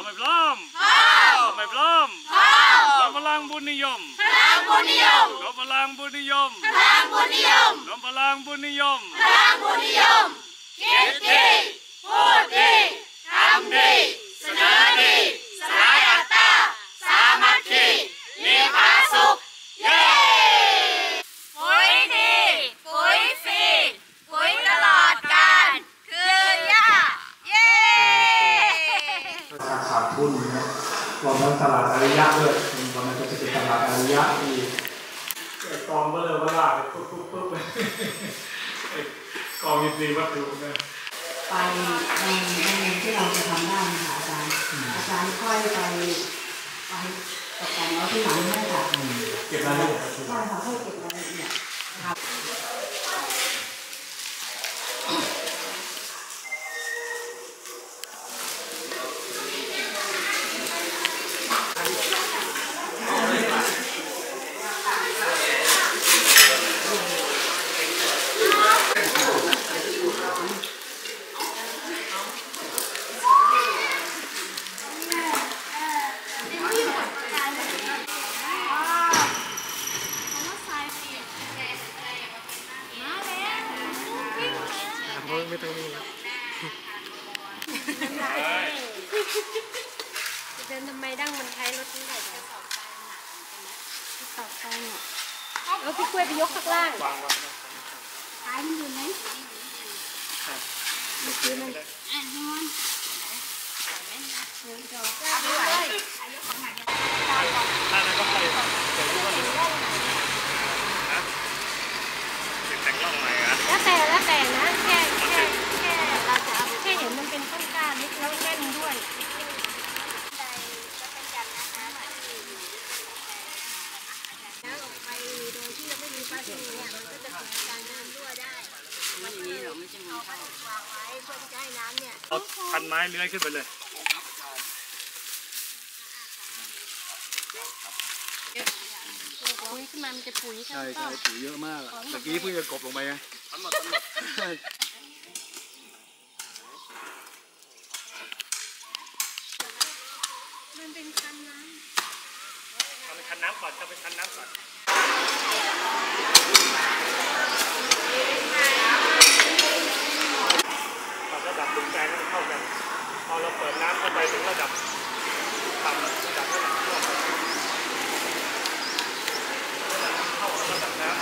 เอาไปพร้อมเอาไปพร้อมรวมพลังบุญนิยมพลังบุญนิยมรวมพลังบุญนิยมพลังบุญนิยมรวมพลังบุญนิยมพลังบุญนิยมคิดดีพูดดีทำดี เสนอดี สลายอัตตา สามัคคี มีผาสุข เย้ปุ๋ยดี ปุ๋ยฟรี ปุ๋ยตลอดกาลคือย่า เย้ การขาดทุนนะรวมทั้ง ตลาดอริยะด้วยวันนั้นก็จะเป็นตลาดอริยะอีกไอ้กองเบลอเบลาไปปุ๊บปุ๊บปุ๊บไอ้กองยินดีวัตถุนะไปในในเงินที่เราจะทำได้นะคะอาจารย์ อาจารย์ค่อยไปไปตกแต่งเอาที่หลังให้ค่ะเก็บรายละเอียดใช่ค่ะค่อยเก็บรายละเอียดนะคะเดินทำไมดั้งมันใช้รถนี่ได้เดี๋ยวสอบไปหนักเหมือนกันนะสอบไปเนี่ยเอาพี่กล้วยไปยกข้างล่างท้ายมันอยู่ไหนเมื่อกี้มันอะนอนเดี๋ยวเดี๋ยวเอาไปเลย ถ้านั้นก็ไปเดี๋ยวดูว่าเหลือฮะแต่งร่องใหม่อะ แล้วแต่แล้วแต่นะแค่แค่แค่เราจะเอาแค่เห็นมันเป็นต้นกล้าเล็กแล้วแน่นด้วย น้ำออกไปโดยที่เราไม่มีปลาทูเนี่ยมันก็จะเกิดอาการน้ำรั่วได้มันนี้เราไม่ใช่เอาไปวางไว้เพื่อที่จะให้น้ำเนี่ย เอาพันไม้เลื้อยขึ้นไปเลยปุ๋ยขึ้นมามันจะปุ๋ยใช่ใช่ปุ๋ยเยอะมากตะเมื่อกี้เพิ่งจะกบลงไปไง มันเป็นคันน้ ทำเป็นคันน้ำก่อนทำเป็นคันน้ำก่อนปรับระดับทุกแปลงให้มันเข้ากัน พอเราเปิดน้ำเข้าไปถึงระดับต่ำระดับระดับท่วมเข้ากับระดับน้ำ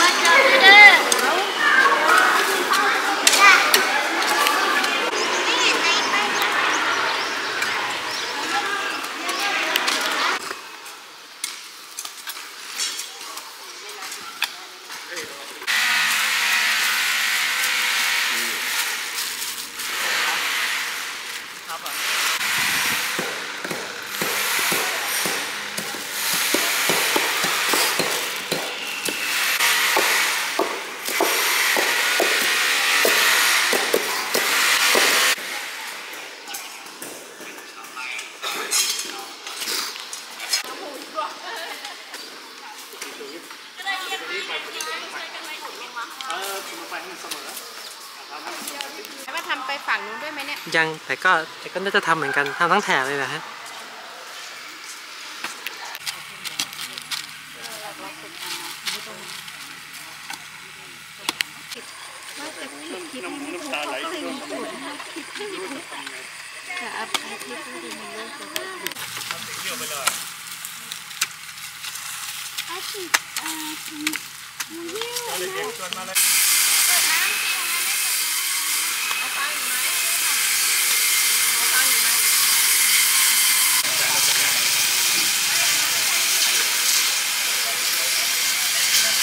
มาเจอเด้อ ครับอะ เออลงไปให้มันเสมอทำให้มันเสมอ ว่าทำไปฝั่งนู้นด้ว ยังแต่ก็แต่ก็น่าจะทำเหมือนกันทำทั้งแถบเลยนะฮะ น้ำน้ำตาไหลก็ต้องทำไง จะเอาไปที่ตู้ดินเลย ทำสิ่งเดียวไปเลย เอาเด็กๆชวนมาเลย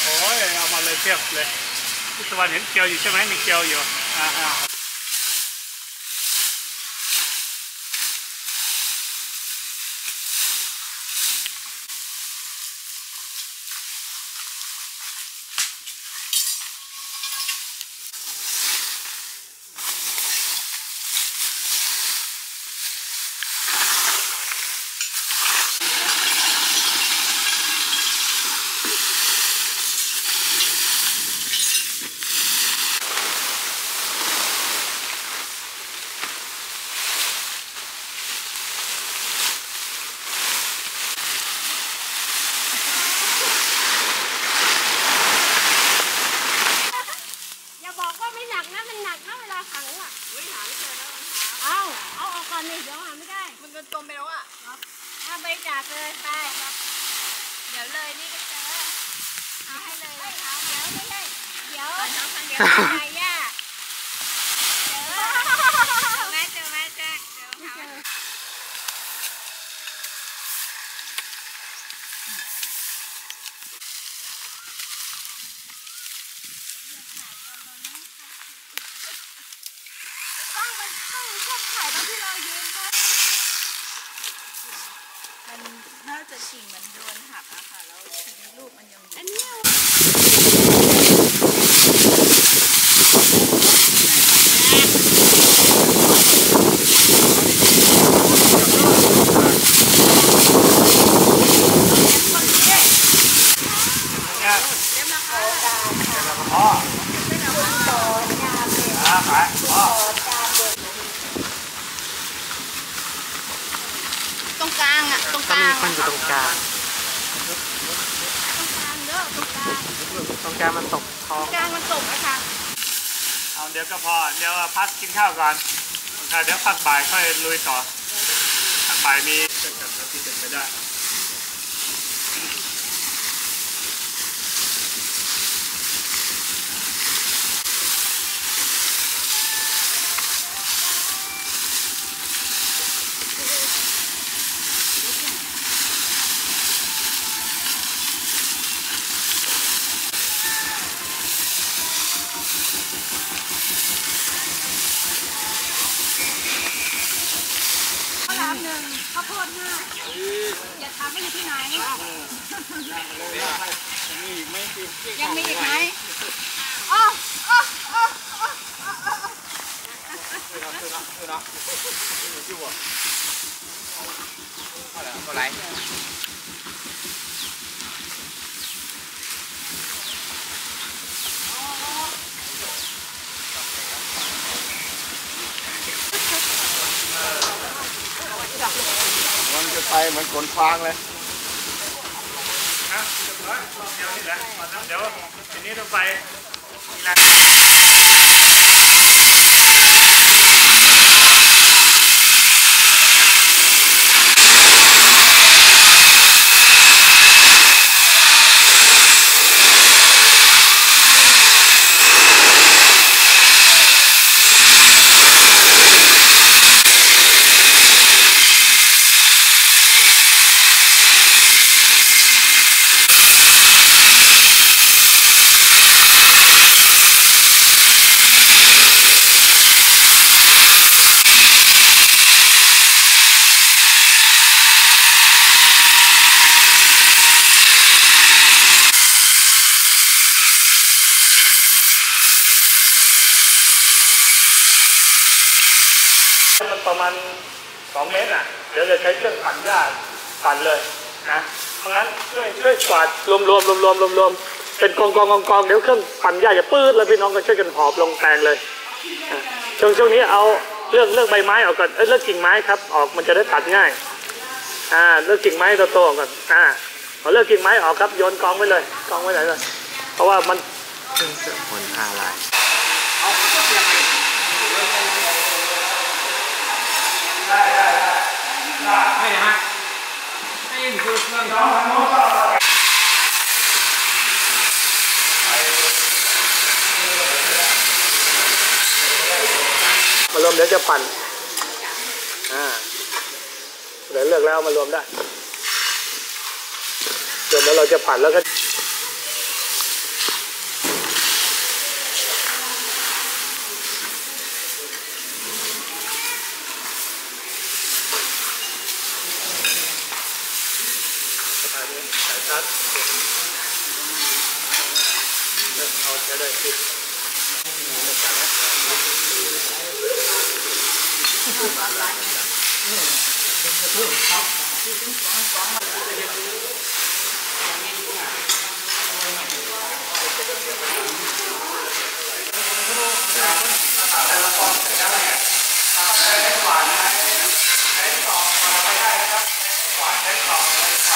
โอ้ย เอามาเลยเทียบเลย พี่ตะวันเห็นเจะชิงมันโดนหักอะค่ะแล้วทีนี้ลูกมันยังอันนี้เนี่ยเต็มราคาพ่ออ่าขายพ่อ ตรงกลางอะตรงก ก็ ลา มี ง คนอยู่ตรงกลาง ตรงกลางเด้อตรงกลาง ตรงกลางมันตกคลอง กลางมันตกอะค่ะ เอาเดี๋ยวก็พอ เดี๋ยวพักกินข้าวก่อนอ่าเดี๋ยวพักบ่ายค่อยลุยต่อพักบ่ายมีเกิดกันแล้วที่เป็นไปได้ ข้าวหลามหนึ่งข้าวโพดห้าอย่าถามว่าอยู่ที่ไหน ยังมีอีกไหมอ๋ออ๋ออ๋ออ๋อมันจะไปเหมือน ขนฟางเลยนะเดี๋ยวนี่แหละเดี๋ยวทีนี้ต้องไปอีแลนด์ มันประมาณสองเมตรอะ เดี๋ยวจะใช้เครื่องปั่นหญ้า ปั่นเลยนะเพราะงั้นช่วยช่วยกวาดรวมรวมรวมรวมรวมรวมเป็นกองกองกองกองเดี๋ยวเครื่องปั่นหญ้าจะปื้ดแล้วพี่น้องก็ช่วยกันหอบลงแปลงเลยช่วงช่วงนี้เอาเลือกเลือกใบไม้ออกก่อนเลือกกิ่งไม้ครับ ออกมันจะได้ตัดง่าย อ่าเลือกกิ่งไม้โตๆก่อนอ่าพอเลือกกิ่งไม้ออกครับโยนกองไว้เลยกองไว้ไหนเลย เพราะว่ามันซึ่งเสือผลพาลาย ไม่นะฮะไมารวมเดี๋ยวจะปั่น อ่าเดี๋ยวเลือกแล้วมารวมได้รวแล้วเราจะปั่นแล้วก็ They're calling.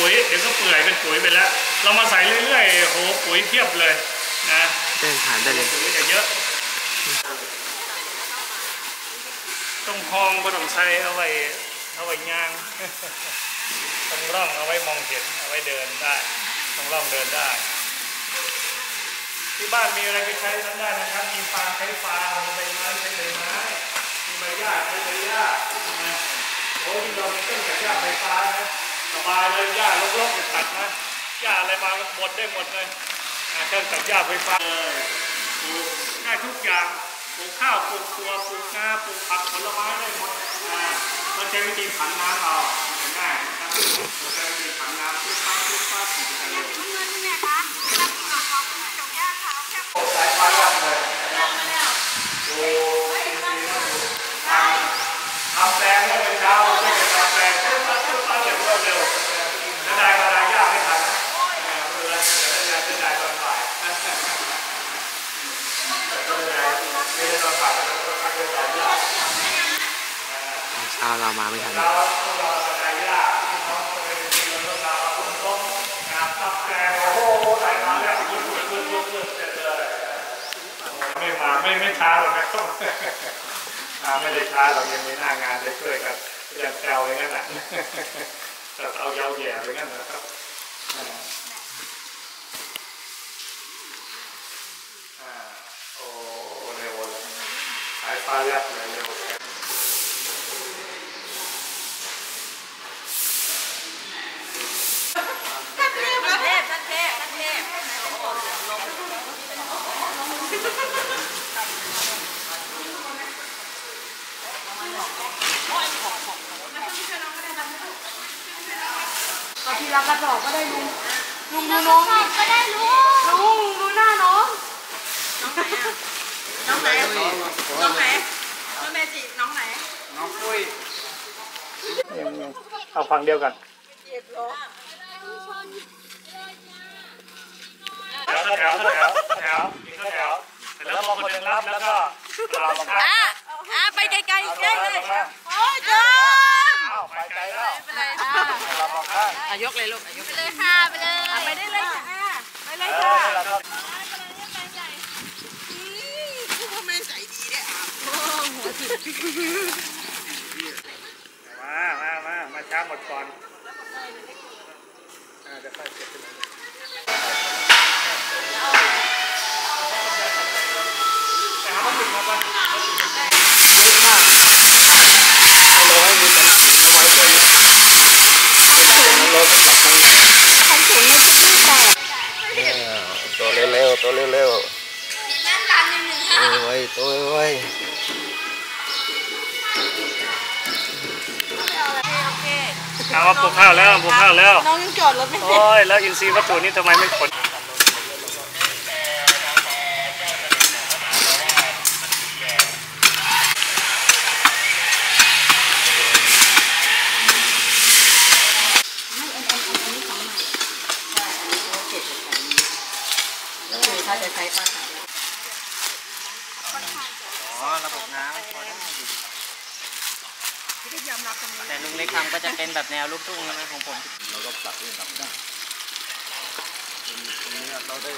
ป็นปุ๋ยเดี๋ยวก็เปื่อยเป็นปุ๋ยไปแล้ว เรามาใส่เรื่อยๆโหปุ๋ยเทียบเลยนะเดินผ่านได้เลยปุ๋ยจะเยอะต้องพองก็ต้องใช้เอาไว้เอาไว้ย่างต้องร่องเอาไว้มองเห็นเอาไว้เดินได้ต้องร่องเดินได้ ที่บ้านมีอะไรก็ใช้นั้นได้นะครับ มีฟางใช้ฟางมีใบไม้ใช้ใบไม้มีใบหญ้าใช้ใบหญ้านะโอ้ยเรามีเครื่องตัดหญ้าไฟฟ้านะ สบายเลยหญ้ารกๆไปตัดนะหญ้าอะไรมาหมดได้หมดเลยอ่าเครื่องตัดหญ้าไฟฟ้าเลยปลูกได้ทุกอย่างปลูกข้าวปลูกตัวปลูกนาปลูกผักผลไม้ได้หมดอ่าเราใช้วิธีผันน้ำเอาง่ายนะครับเราใช้วิธีผันน้ำทุกปั๊บทุกปั๊บถึงจะเร็วเงินเนี่ยคะถ้าคุณมาขอคุณจงยากเขาแค่สายฟ้าหลักเลยดูจริงๆดูทำทำแปลงเมื่อเช้า ช้าเรามาไม่ทันเราต้องรอได้ยากน้องคนเป็นทีมเราเราคุณต้องทำแปลงโอ้โหไหลมาแล้วยืดยืดยืดยืดเลยไม่มาไม่ไม่ช้าหรอกนะครับอ่าไม่ได้ช้าเรายังมีหน้างานได้ช่วยกัน ยังแซวอย่างนั้นแหละแต่เอาเยาแย่อย่างนั้นนะครับอ่าอ่าโหเร็วเลยสายฟ้าแลบเลยเร็ว ก็ทีละกระสอบก็ได้ลุงลุงดู น้องก็ได้รู้ลุงดูหน้าน้องน้องไหนน้องไหนน้องเมจิน้องไหน น้องปุ้ยเอาฝั่งเดียวกันแถวแถวแถวแถวอีกแถวเสร็จแล้วพอคนหนึ่งรับแล้วก็เราบังคับอะอะไปไกลๆใกล้เลยโอ้ย แล้วไปเลยค่ะเราบังคับอะยกเลยลูกยกไปเลยค่ะไปเลยไปได้เลยค่ะไปเลยค่ะแม่ใจดีเนี่ยอะมามามามาช้าหมดก่อนอาเดี๋ยวค่อยเก็บขึ้นมาไปหาวัตถุมาก่อนวัตถุมาก่อนเยอะมากให้เราให้มีกันถึงเอาไว้ด้วยนะเราก็จับตั้ง ตัวเร็วๆ ตัวเร็วนั่นตามหนึ่งหนึ่งๆค่ะตัวไว้ตัวไว้เอามาปลูกข้าวแล้วปลูกข้าวแล้ว น้องยังจอดรถไม่เสร็จโอ้ยแล้วอินทรีย์วัตถุนี่ทำไมไม่ขน ถ้าจะใช้ปลาขาว อ๋อ ระบบน้ำพอได้อยู่แต่ลุงเล็กทำก็จะเป็นแบบแนวลูกทุ่งใช่ไหมของผม เราก็ปรับระดับได้ตรงนี้เราได้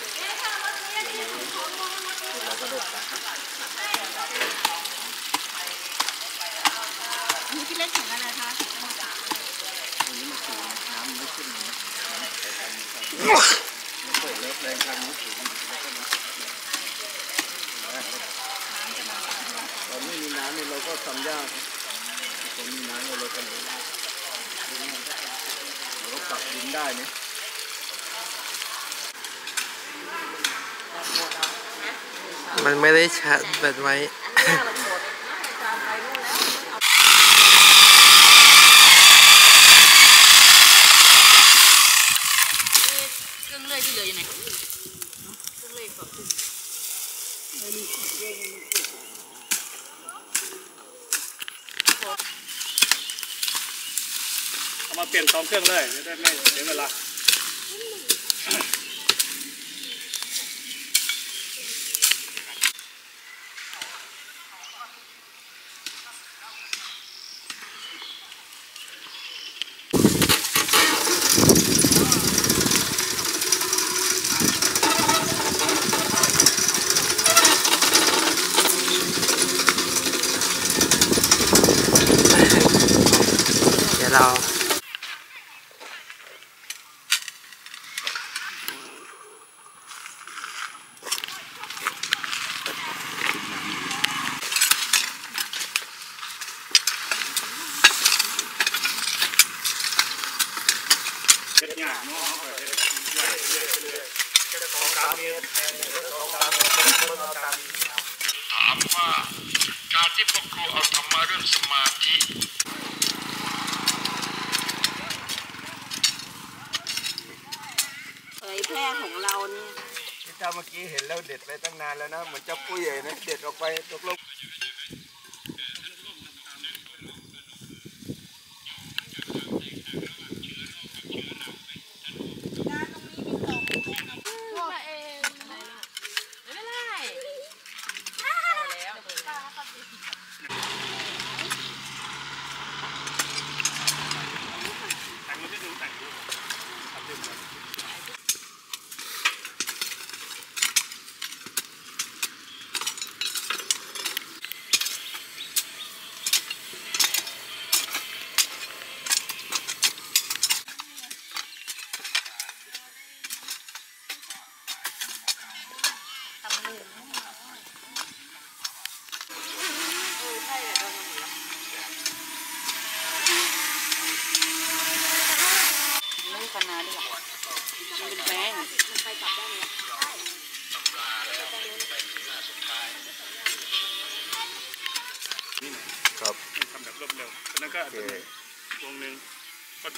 เราก็ได้ปรับนี่พี่เล็กถึงอะไรคะตรงนี้มันสูงน้ำมันไม่ขึ้นเลยนะแต่ทางนี้ก็ไม่เปิดเลิฟแรงทางนี้สูงแล้วก็นะตอนนี้มีน้ำเนี่ยเราก็ทำยากนะตอนมีน้ำเนี่ยเราก็เลยเราก็ป รับดินได้เนี่ยมันไม่ได้ชาร์จแบตไว้ เครื่องเลื่อยที่เหลืออยู่ไหนเครื่องเลื่อยกับเอามาเปลี่ยนสองเครื่องเลย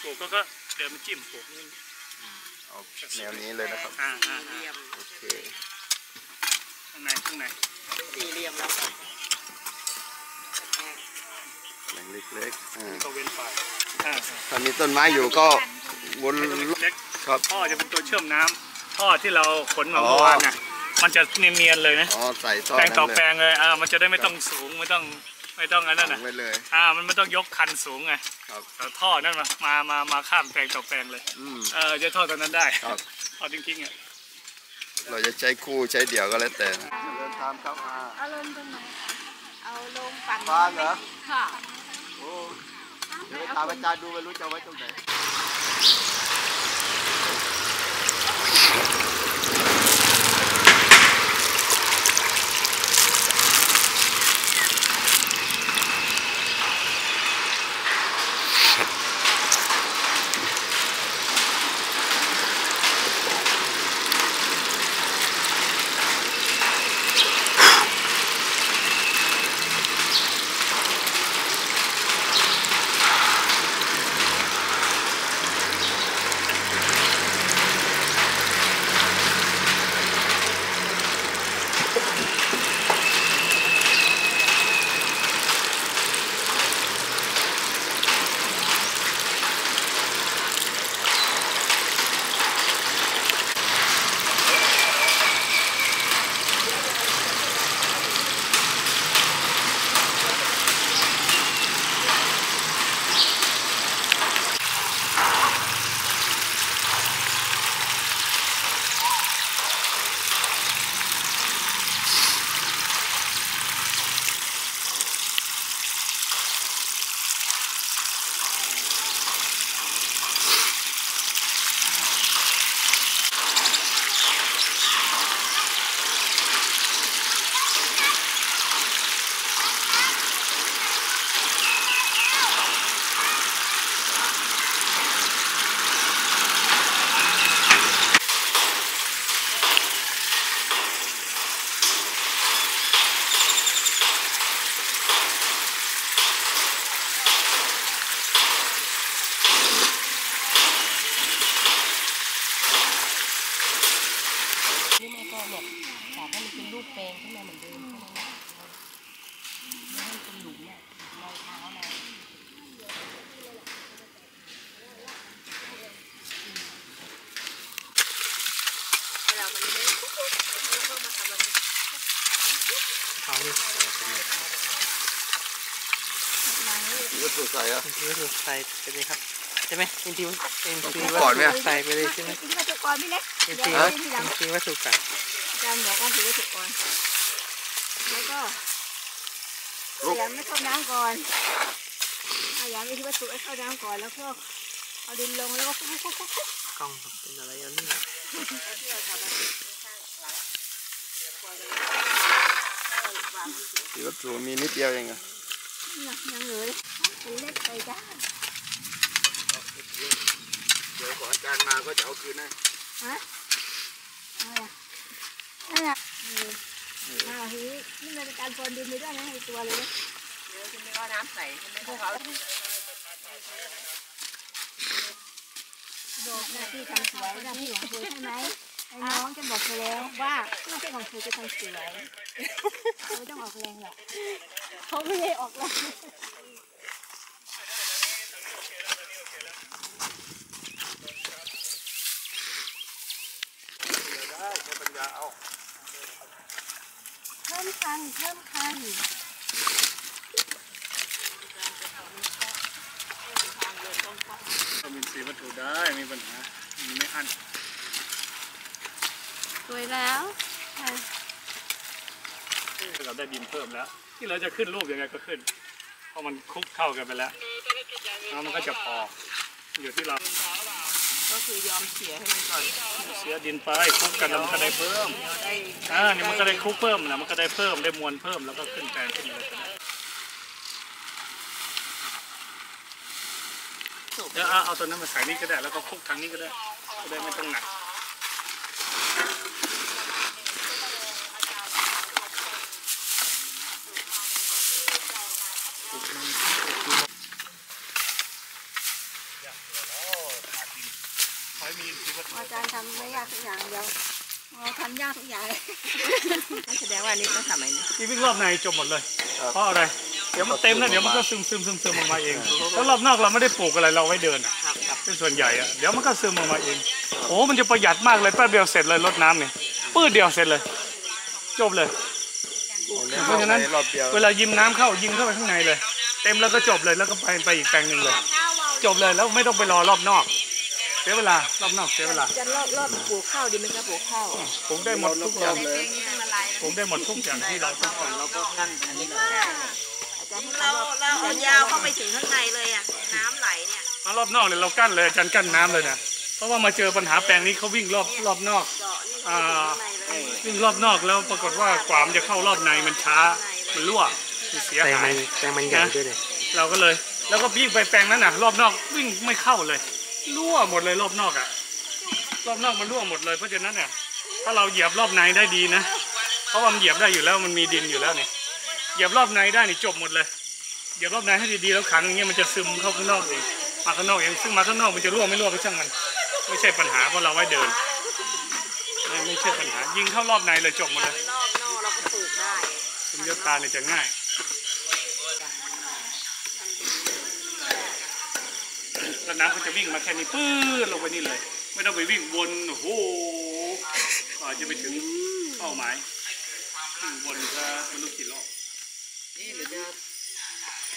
ปลูกก็ก็เดินมาจิ้มปลูกนี่เอาแนวนี้เลยนะครับอ่าอ่าอ่าโอเคข้างในข้างในสี่เหลี่ยมแล้วก็แหล่งเล็กๆอ่าก็เว้นไปอ่าถ้ามีต้นไม้อยู่ก็วนไม่ต้องเล็กครับท่อจะเป็นตัวเชื่อมน้ำท่อที่เราขนมาอ๋อเมื่อวานน่ะมันจะเนียนๆเลยนะอ๋อใส่ท่อแปลงต่อนั้นแปลเลยงเลยอ่ามันจะได้ไม่ต้องสูงไม่ต้อง ไม่ต้องอันนั้นฝัน่ะงไว้เลย อ่ามันไม่ต้องยกคันสูงไงครับ เอาท่อนั่นมามามามาข้ามแปลงต่อแปลงเลย อืม เออจะท่อตัวนั้นได้ครับท่อทิ้งๆอะเราจะใช้คู่ใช้เดี่ยวก็แล้วแต่เริ่มทำครับมา เอาลงตรงไหนคะเอาลงฝั่งบ้านเหรอ ค่ะโอ้เดี๋ยวไปถามอาจารย์ดูไม่รู้จะเอาไว้ตรงไหนนี่ นี่ก็ถูกใส่ไปเลยครับใช่ไหมจริงๆจริงต้องจริงคลุกก่อนไหมใส่ไปเลยใช่ไหมจริงๆว่าจะก่อนพี่เล็กจริงเดี๋ยวๆว่าเดี๋ยวทีหลังจริงๆว่าถูกใส่อาจารย์บอกว่าถือว่าถูกก่อนแล้วก็ขยำไม่เข้าน้ำก่อนขยำไม่ที่วัตถุให้เข้าน้ำก่อนแล้วก็เอาดินลงแล้วก็คลุกๆๆๆกล้องเป็นอะไรอันนี้ที่วัตถุมีนิดเดียวเองอะๆเนี่ยยังเหลือเป็นเล็กไปจ้าเดี๋ยวขออาจารย์มาก็จะเอาคืนให้ฮะอะไรอะนั่นแหละเอออ่าทีนี้นี่มันเป็นการโฟนดินไปด้วยนะไอตัวเลยนะเดี๋ยวคุณไม่เอาน้ำใส่ใช่ไหมพวกเขาบอกหน้าที่ทำสวยหน้าที่ของเธอใช่ไหมไอ้น้องจะบอกเธอแล้วว่าหน้าที่ของเธอจะทำสวยเธอไม่ต้องออกแรงหรอกเขาไม่ได้ออกแรง เพิ่มคันเพิ่มคันก็มีสีวัตถุได้ไมมีปัญหามีไม่อั้นสวยแล้วเราได้ดินเพิ่มแล้ว ที่เราจะขึ้นรูปยังไงก็ขึ้น เพราะมันคลุกเข้ากันไปแล้วแล้วมันก็จะพออยู่ที่เรา ก็คือยอมเสียให้มันก่อนเสียดินไปคลุกกันแล้วมันก็ได้เพิ่มได้อ่านี่มันก็ได้คลุกเพิ่มนะมันก็ได้เพิ่มได้มวลเพิ่มแล้วก็ขึ้นแปลงขึ้นเลยก็ได้เดี๋ยวเอาเอาตัวนั้นมาใส่นี่ก็ได้แล้วก็คลุกทางนี้ก็ได้จะได้ไม่ต้องหนัก คลุกน้ อาจารย์ทำไม่ยากทุกอย่างเดียวเราทำยากทุกอย่างเลยแสดงว่าอันนี้ต้องทำอะไรนี่ที่วิ่งรอบในจมหมดเลย เพราะอะไร เดี๋ยวมันเต็มแล้วเดี๋ยวมันก็ซึมซึมซึมซึมออกมาเอง แล้วรอบนอกเราไม่ได้ปลูกอะไรเราไว้เดินอะเป็นส่วนใหญ่อะ เดี๋ยวมันก็ซึมออกมาเอง โอ้มันจะประหยัดมากเลยแป๊บเดียวเสร็จเลยรดน้ำเนี่ยปื้ดเดียวเสร็จเลย จบเลย เพราะฉะนั้นรอบเดียวเวลายิงน้ำเข้ายิงเข้าไปข้างในเลย เต็มแล้วก็จบเลยแล้วก็ไปไปอีกแปลงหนึ่งเลย จบเลยแล้วไม่ต้องไปรอรอบนอก เสียเวลารอบนอกเสียเวลา จะรอบรอบปลูกข้าวดีไหมครับปลูกข้าวผมได้หมดทุกอย่างเลย ผมได้หมดทุกอย่างที่เราต้องการเราก็กั้นอันนี้ก่อนเราเราเอายาวเข้าไปถึงข้างในเลยอะน้ำไหลเนี่ยมารอบนอกเนี่ยเรากั้นเลยอาจารย์กั้นน้ำเลยนะเพราะว่ามาเจอปัญหาแปลงนี้เขาวิ่งรอบรอบนอกอ่าวิ่งรอบนอกแล้วปรากฏว่ากว่ามันจะเข้ารอบในมันช้ามันรั่วมันเสียแปลงหามัยนแปลงมันใหญ่ด้วยเนี่ยเราก็เลย แล้วก็วิ่งไปแปลงนั้นน่ะ รอบนอกวิ่งไม่เข้าเลย รั่วหมดเลยรอบนอกอะรอบนอกมันรั่วหมดเลยเพราะฉะนั้นเนี่ยถ้าเราเหยียบรอบในได้ดีนะเพราะว่ามันเหยียบได้อยู่แล้วมันมีดินอยู่แล้วเนี่ยเหยียบรอบในได้นี่จบหมดเลยเหยียบรอบในให้ดีๆแล้วขังอย่างเงี้ยมันจะซึมเข้าข้างนอกเองมาข้างนอกเองซึ่งมาข้างนอกมันจะรั่วไม่รั่วก็ช่างมัน ไม่ใช่ปัญหาเพราะเราไว้เดินไม่ไม่ใช่ปัญหายิงเข้ารอบในเลยจบหมดเลยรอบนอกเราก็ปลูกได้คุณยศตาเนี่ยจะง่าย แล้วน้ำก็จะวิ่งมาแค่นี้ปื้ดลงไปนี่เลย ไม่ต้องไปวิ่งวนโอ้โหกว่าจะไปถึงเป้าหมายวิ่งวนก็ไม่รู้กี่รอบนี่หรือ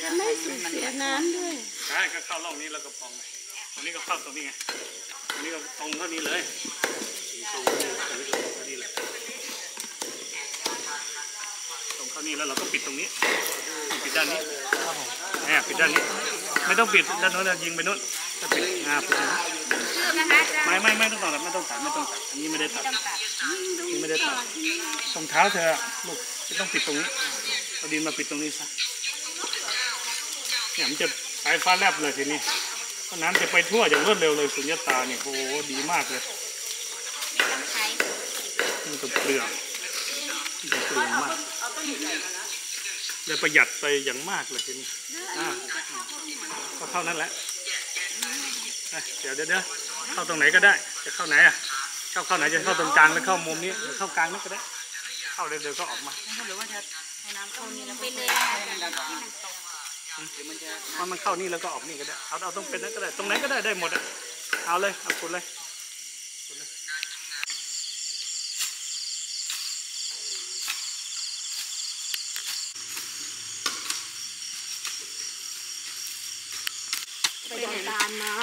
จะไม่เสียน้ำด้วยใช่ก็เข้าร่องนี้แล้วก็พองไปตรงนี้ก็เข้าตรงนี้ไงตรงนี้ก็ตรงเท่านี้เลยตรงเท่านี้ตรงนี้ก็ตรงเท่านี้เลยตรงเข้านี้แล้วเราก็ปิดตรงนี้ ปิดด้านนี้เนี่ยปิดด้านนี้ ไม่ต้องปิดด้านโน้นนะยิงไปโน้นก็ปิดอ่าปิดตรงนี้ไม่ไม่ไม่ต้องตัดไม่ต้องตัดไม่ต้องตัดอันนี้ไม่ได้ตัดอันนี้ไม่ได้ตัดรองเท้าเธอลูกไม่ต้องปิดตรงนี้เอาดินมาปิดตรงนี้ซะเนี่ยมันจะสายฟ้าแลบเลยทีนี้เพราะน้ำจะไปทั่วอย่างรวดเร็วเลยสุญญตาเนี่ยโอ้โหดีมากเลยมันจะเปลืองมันจะเปลืองมากเลยประหยัดไปอย่างมากเลยทีนี้อ่าก็ เท่านั้นแหละอะเดี๋ยวเดี๋ยวเดี๋ยวเข้าตรงไหนก็ได้ จะเข้าไหนอะเข้าเข้าไหนจะเข้าตรงกลางหรือเข้ามุมนี้หรือเข้ากลางนั่นก็ได้ เข้าเร็วๆก็ออกมาหรือว่าจะให้น้ำเข้านี่แล้วไปเลยให้มันดันออกนี่เดี๋ยวมันจะมันมันเข้านี่แล้วก็ออกนี่ก็ได้ เอาเอาตรงเป็นนั้นก็ได้ ตรงไหนก็ได้ได้หมดอะ เอาเลยเอาคุณเลยขุดเลย ไปเดินตามมา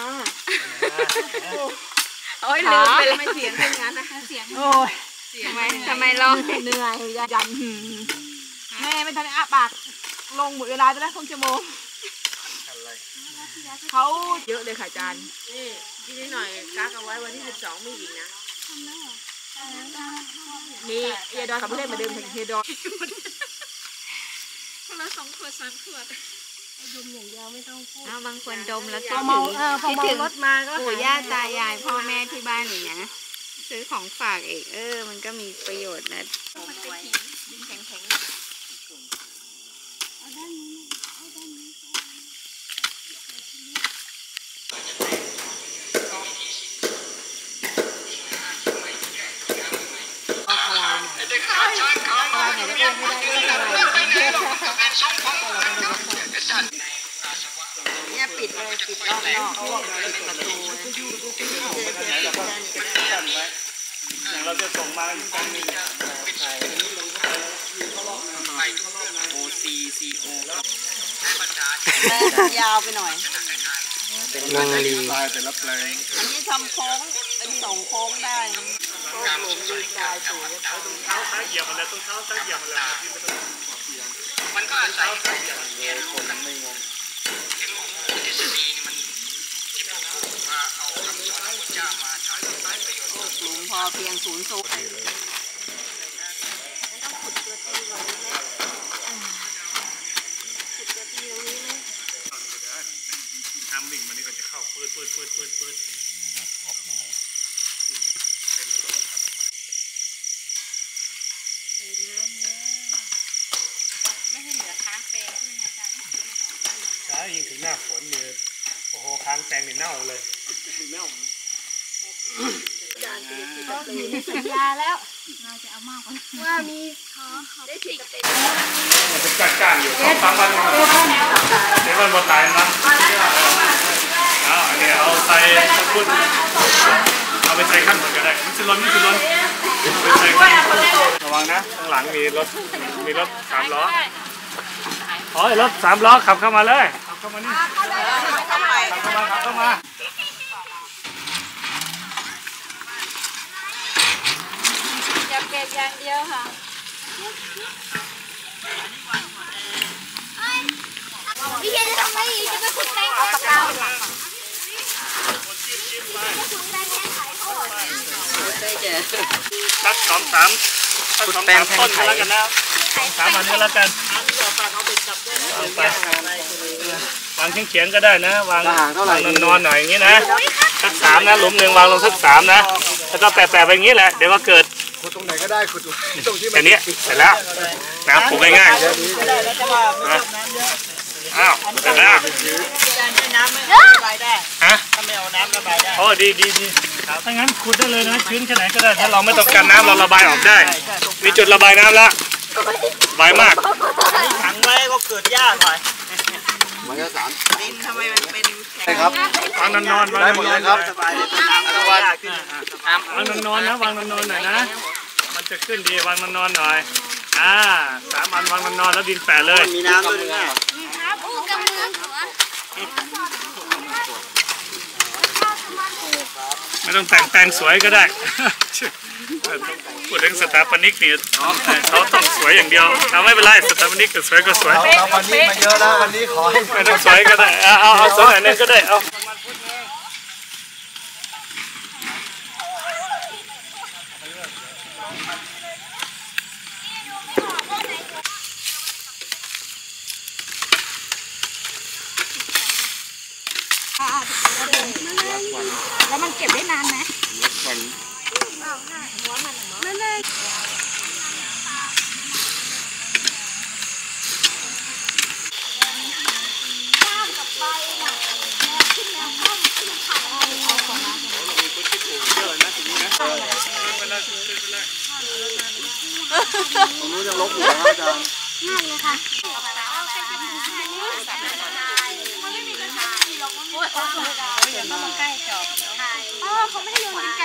โอ้ยลืมไปเลยไม่เสียงเป็นงั้นนะเสียงโอ้ยทำไมทำไมร้องเหนื่อยยันแม่ไม่ทันได้อาปากลงหมดเวลาไปแล้วครึ่งชั่วโมงเขาเยอะเลยค่ะอาจารย์นี่ที่นี่หน่อยกักเอาไว้วันที่สิบสองมีอีกนะมีเฮียดอนกับเพื่อนมาเดิมถึงเฮียดอนคนละสองขวดสามขวด เอาบางคนดมแล้วพคิอดเมาถึงเออพอคิดเมาถึงรถมาก็ปู่ย่าตายายพ่อแม่ที่บ้านอย่างเงี้ยซื้อของฝากเองเออ มันก็มีประโยชน์นะ เราจะส่งมาอีกครั้งหนึงโอซีซีโอยาวไปหน่อยนางลีตายแต่ละแปลงอันนี้ทำโค้งเป็นสองโค้งได้โค้งลงดีกายสูงเท้าซ้ายเหยียบมันเลยตรงเท้าซ้ายเหยียบมันเลยที่ไม่ต้องมันก็อาศัยเรียนคนไม่งง เห็นของทฤษฎีนี่มันมาเอาคำสอนของพระเจ้ามาใช้ใช้ประโยชน์ หลุมพ อเพียงศูนย์สูงน้ำวิ่งมันนี่ก็จะเข้าปืดปืดปืดปืดปืดไม่ให้เหลือค้างเปรย์ใช่ไหมอาจารย์ใช่ยิ่งถึงหน้าฝนเนี่ยโอ้โหค้างแตงเนี่ยเน่าเลย เน่า อยู่ในสัญญาแล้ว เราจะเอามากกว่าว่ามีได้ฉีดกับเต็มมันเป็นก้านๆอยู่สองสามวันเดี๋ยวมันหมดตายนะเอาอันนี้เอาใส่ข้าวปุ้นเอาไปใส่ขั้นหมดก็ได้มิชลินมิชลินไปใส่ขั้นระวังนะข้างหลังมีรถมีรถสามล้ออ๋อไอ้รถสามล้อขับเข้ามาเลยขับเข้ามานี่ขับเข้ามาขับเข้ามา จะเก็บอย่างเดียวค่ะพี่เย็นทำอะไมจะไปขุดแตงเอาปากกาหลังสักสองสามสักสองสามต้นก็แล้วกันนะสองสามอันนี้แล้วกันไปวางเฉียงก็ได้นะวางวางนอนหน่อยอย่างนี้นะสักสามนะหลุมหนึ่งวางลงสักสามนะแล้วก็แปะๆไปอย่างนี้แหละเดี๋ยวก็เกิด ขุดตรงไหนก็ได้ขุดตรงที่มัแค่นี้เสร็จแล้วน้ำปลูกง่ายๆนะอ้าวเสร็จแล้วน้ำไม่ระบายได้ฮะถ้าไม่เอาน้ำระบายได้โอ้ดีดีดีถ้างั้นขุดได้เลยนะชื้นแค่ไหนก็ได้ถ้าเราไม่ต้องการน้ำเราระบายออกได้ มีจุดระบายน้ำละระบายมากขังไว้ก็เกิดยากหน่อยมันก็สามดินทำไมมันเป็น ใช่ครับวางนอนๆวางได้นหมดอเลนยๆครับสบายเลยน้ำระบายยากขึ้นวางนอนๆนะวางนอนๆหน่อยนะ มันจะขึ้นดีวางนอนๆหน่อยอ่าสามอันวางนอนๆแล้วดินแปะเลย มีน้ำด้วยนะครับอู้กำลังหัวไม่ต้องแต่งแปลงสวยก็ได้ พูดถึงสถาปนิกนี่เขาต้องสวยอย่างเดียวเอาไม่เป็นไรสถาปนิกก็สวยก็สวยเราเราวันนี้มาเยอะแล้ววันนี้ขอให้ไม่ต้องสวยก็ได้เอาเอาเอาสวยหน่อยนึงก็ได้เอาแล้วมันเก็บได้นานไหม ตรงนู้นยังลบอยู่นะครับอาจารย์นั่เลยค่ะเอาใครจะมีใครมันไม่มีกระทะมีหรอกมันมีโอ้โหเดี๋ยวมันใกล้เขาไม่ให้โยนไกล